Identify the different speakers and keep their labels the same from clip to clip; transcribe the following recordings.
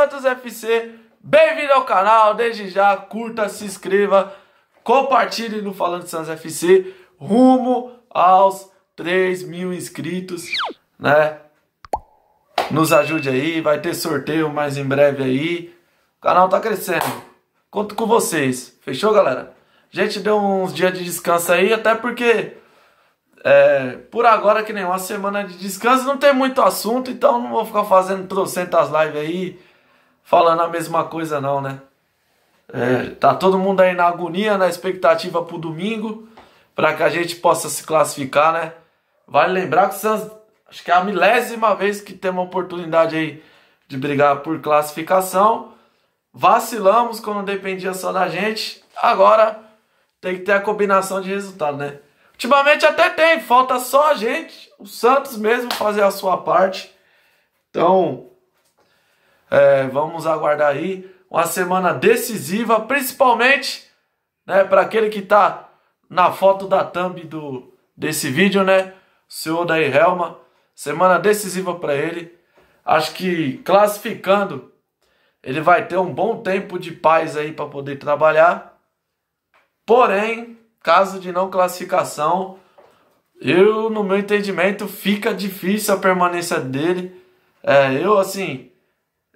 Speaker 1: Santos FC, bem-vindo ao canal, desde já, curta, se inscreva, compartilhe no Falando Santos FC, rumo aos 3 mil inscritos, né? Nos ajude aí, vai ter sorteio mais em breve aí, o canal tá crescendo, conto com vocês, fechou galera? A gente deu uns dias de descanso aí, até porque é, por agora, que nem uma semana de descanso, não tem muito assunto, então não vou ficar fazendo trocentas lives aí, falando a mesma coisa não, né? É, tá todo mundo aí na agonia, na expectativa pro domingo, para que a gente possa se classificar, né? Vale lembrar que Santos, acho que é a milésima vez que tem uma oportunidade aí de brigar por classificação. Vacilamos quando dependia só da gente. Agora tem que ter a combinação de resultado, né? Ultimamente até tem, falta só a gente, o Santos mesmo, fazer a sua parte. Então, é, vamos aguardar aí uma semana decisiva, principalmente né, para aquele que está na foto da thumb do, desse vídeo, né? O senhor da Helma. Semana decisiva para ele. Acho que classificando, ele vai ter um bom tempo de paz aí para poder trabalhar. Porém, caso de não classificação, eu, no meu entendimento, fica difícil a permanência dele. É, eu, assim,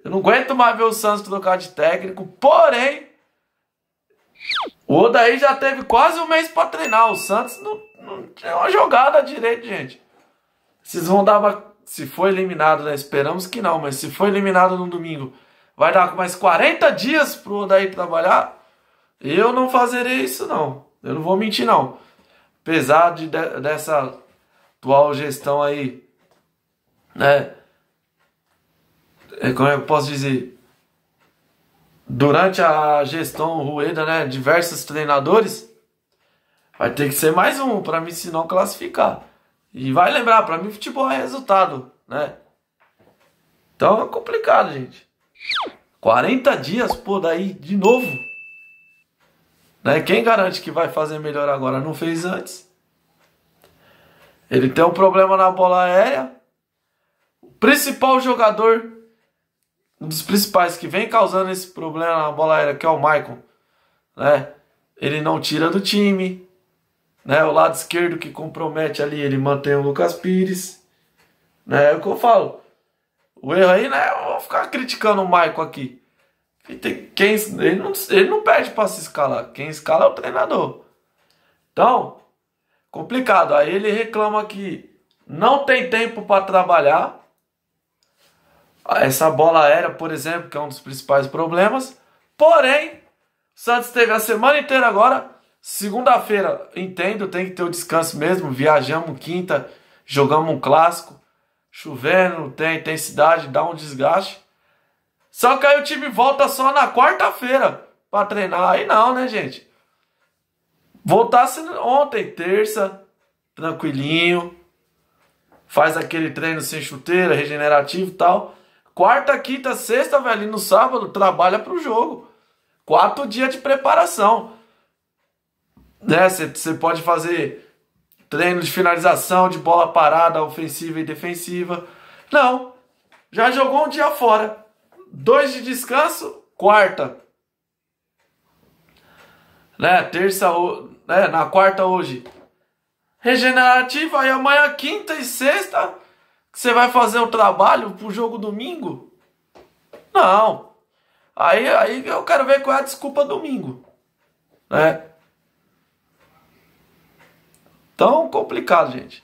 Speaker 1: eu não aguento mais ver o Santos trocar de técnico, porém, o Odaí já teve quase um mês para treinar. O Santos não, não tinha uma jogada direito, gente. Vocês vão dar. Se for eliminado, né? Esperamos que não, mas se for eliminado no domingo, vai dar mais 40 dias pro Odaí trabalhar. Eu não fazerei isso, não. Eu não vou mentir, não. Apesar de, de dessa atual gestão aí, né? Como eu posso dizer? Durante a gestão Rueda, né? Diversos treinadores. Vai ter que ser mais um para mim, se não classificar. E vai lembrar, para mim, futebol é resultado, né? Então é complicado, gente. 40 dias, pô, daí de novo. Né? Quem garante que vai fazer melhor agora? Não fez antes. Ele tem um problema na bola aérea. O principal jogador, um dos principais que vem causando esse problema na bola aérea, que é o Maicon, né? Ele não tira do time. Né? O lado esquerdo que compromete ali, ele mantém o Lucas Pires. Né? É o que eu falo. O erro aí, né? Eu vou ficar criticando o Maicon aqui. Quem, ele, não, ele não pede para se escalar. Quem escala é o treinador. Então, complicado. Aí ele reclama que não tem tempo para trabalhar. Essa bola aérea, por exemplo, que é um dos principais problemas. Porém, o Santos teve a semana inteira agora. Segunda-feira, entendo, tem que ter o descanso mesmo. Viajamos quinta, jogamos um clássico. Chovendo, tem intensidade, dá um desgaste. Só que aí o time volta só na quarta-feira para treinar. Aí não, né, gente? Voltasse ontem, terça, tranquilinho. Faz aquele treino sem chuteira, regenerativo e tal. Quarta, quinta, sexta, velho, e no sábado trabalha pro jogo. Quatro dias de preparação. Né? Você pode fazer treino de finalização, de bola parada, ofensiva e defensiva. Não. Já jogou um dia fora dois de descanso, quarta. Né? Terça, né? na quarta hoje. Regenerativa, aí amanhã, quinta e sexta, você vai fazer o trabalho pro jogo domingo? Não. Aí, aí eu quero ver qual é a desculpa domingo. Né? Tão complicado, gente.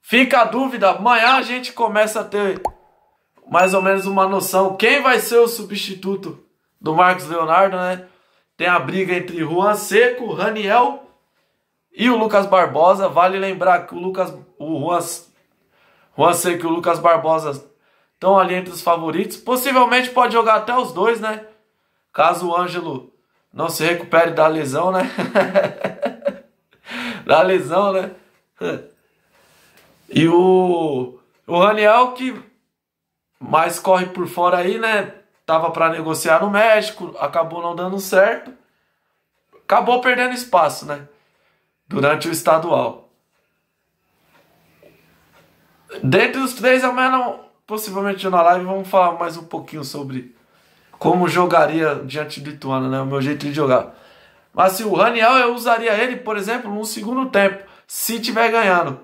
Speaker 1: Fica a dúvida, amanhã a gente começa a ter mais ou menos uma noção quem vai ser o substituto do Marcos Leonardo, né? Tem a briga entre Juan Seco, Raniel e o Lucas Barbosa. Vale lembrar que o Lucas, o Juan, Juan Seco e o Lucas Barbosa estão ali entre os favoritos. Possivelmente pode jogar até os dois, né? Caso o Ângelo não se recupere da lesão, né? da lesão, né? E o, o Raniel que mas corre por fora aí, né? Tava para negociar no México, acabou não dando certo. Acabou perdendo espaço, né? Durante o estadual. Dentre os três, amanhã possivelmente na live vamos falar mais um pouquinho sobre como jogaria diante do Ituano, né? O meu jeito de jogar. Mas se o Raniel, eu usaria ele, por exemplo, no segundo tempo, se tiver ganhando.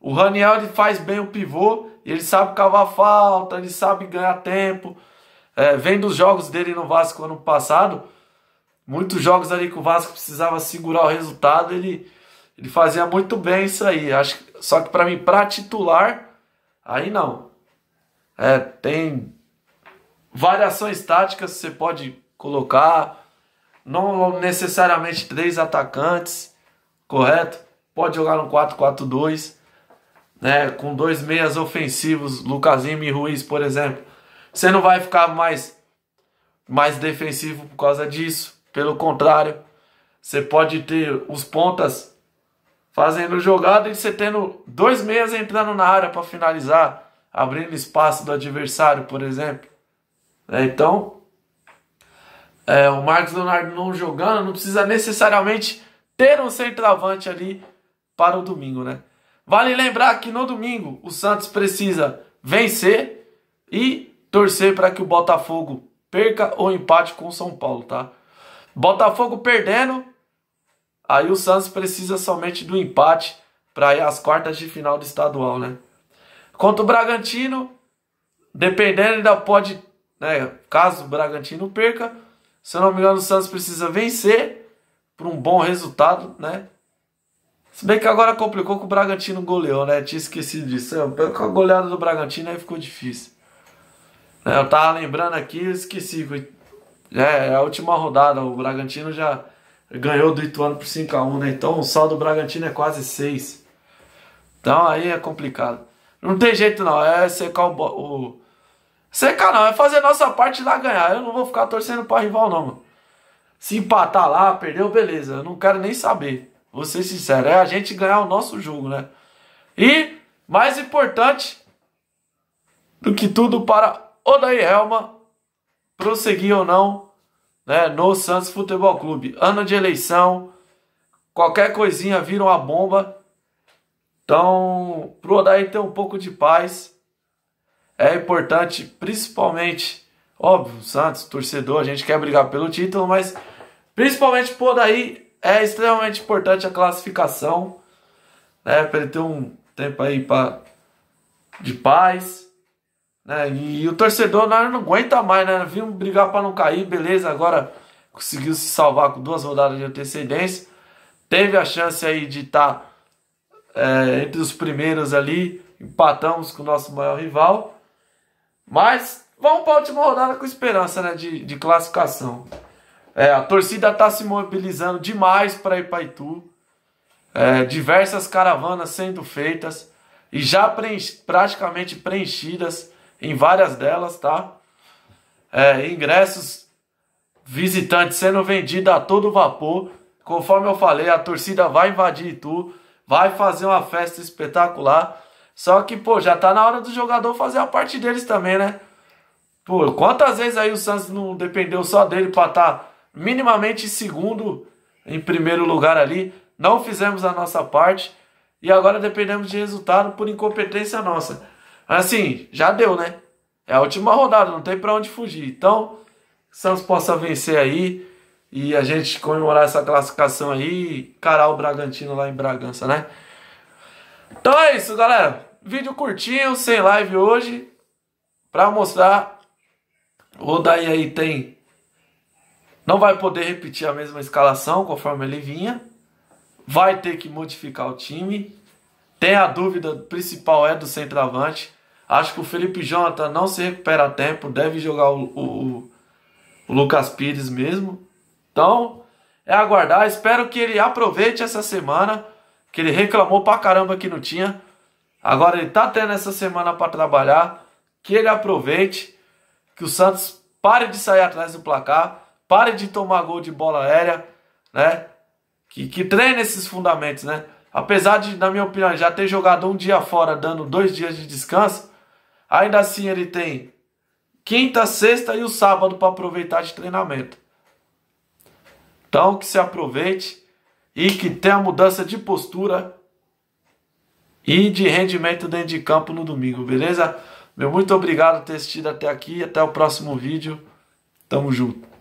Speaker 1: O Raniel ele faz bem o pivô, ele sabe cavar falta, ele sabe ganhar tempo. É, vem dos jogos dele no Vasco ano passado, muitos jogos ali que o Vasco precisava segurar o resultado, ele, ele fazia muito bem isso aí. Acho, só que para mim, para titular, aí não. É, tem variações táticas que você pode colocar, não necessariamente três atacantes, correto? Pode jogar no 4-4-2 né, com dois meias ofensivos, Lucasinho e Ruiz, por exemplo, você não vai ficar mais, mais defensivo por causa disso. Pelo contrário, você pode ter os pontas fazendo jogada e você tendo dois meias entrando na área para finalizar, abrindo espaço do adversário, por exemplo. É, então, é, o Marcos Leonardo não jogando, não precisa necessariamente ter um centroavante ali para o domingo, né? Vale lembrar que no domingo o Santos precisa vencer e torcer para que o Botafogo perca ou empate com o São Paulo, tá? Botafogo perdendo, aí o Santos precisa somente do empate para ir às quartas de final do estadual, né? Contra o Bragantino, dependendo ainda pode, né, caso o Bragantino perca, se eu não me engano, o Santos precisa vencer para um bom resultado, né? Se bem que agora complicou que o Bragantino goleou, né? Tinha esquecido disso. Com a goleada do Bragantino aí ficou difícil. É, eu tava lembrando aqui, eu esqueci. É, é a última rodada. O Bragantino já ganhou do Ituano por 5x1, né? Então o saldo do Bragantino é quase 6. Então aí é complicado. Não tem jeito não, é secar o. o... Secar não, é fazer a nossa parte lá ganhar. Eu não vou ficar torcendo pra rival, não, mano. Se empatar lá, perdeu, beleza. Eu não quero nem saber. Vou ser sincero, é a gente ganhar o nosso jogo, né? E, mais importante do que tudo para Odaí Helma prosseguir ou não né, no Santos Futebol Clube. Ano de eleição, qualquer coisinha vira uma bomba. Então, pro Odaí ter um pouco de paz, é importante, principalmente, óbvio, Santos, torcedor, a gente quer brigar pelo título, mas principalmente pro Odaí é extremamente importante a classificação, né? Para ele ter um tempo aí pra, de paz. Né? E, e o torcedor não, não aguenta mais, né? Vimos brigar para não cair, beleza. Agora conseguiu se salvar com duas rodadas de antecedência. Teve a chance aí de estar tá, é, entre os primeiros ali. Empatamos com o nosso maior rival. Mas vamos para a última rodada com esperança né, de, de classificação. É, a torcida está se mobilizando demais para ir para. É, diversas caravanas sendo feitas e já praticamente preenchidas em várias delas, tá? É, ingressos visitantes sendo vendidos a todo vapor. Conforme eu falei, a torcida vai invadir Itu, vai fazer uma festa espetacular. Só que, pô, já tá na hora do jogador fazer a parte deles também, né? Pô, quantas vezes aí o Santos não dependeu só dele para estar tá minimamente segundo em primeiro lugar ali. Não fizemos a nossa parte e agora dependemos de resultado por incompetência nossa. Assim, já deu, né? É a última rodada, não tem para onde fugir. Então, Santos possa vencer aí e a gente comemorar essa classificação aí, encarar o Bragantino lá em Bragança, né? Então é isso, galera. Vídeo curtinho, sem live hoje, para mostrar. O daí aí tem não vai poder repetir a mesma escalação conforme ele vinha. Vai ter que modificar o time. Tem a dúvida principal é do centroavante. Acho que o Felipe Jonathan não se recupera a tempo. Deve jogar o, o, o Lucas Pires mesmo. Então, é aguardar. Espero que ele aproveite essa semana. Que ele reclamou pra caramba que não tinha. Agora ele tá tendo essa semana para trabalhar. Que ele aproveite. Que o Santos pare de sair atrás do placar pare de tomar gol de bola aérea, né? Que, que treine esses fundamentos, né? Apesar de, na minha opinião, já ter jogado um dia fora, dando dois dias de descanso, ainda assim ele tem quinta, sexta e o sábado para aproveitar de treinamento. Então que se aproveite e que tenha mudança de postura e de rendimento dentro de campo no domingo, beleza? Meu muito obrigado por ter assistido até aqui. Até o próximo vídeo. Tamo junto.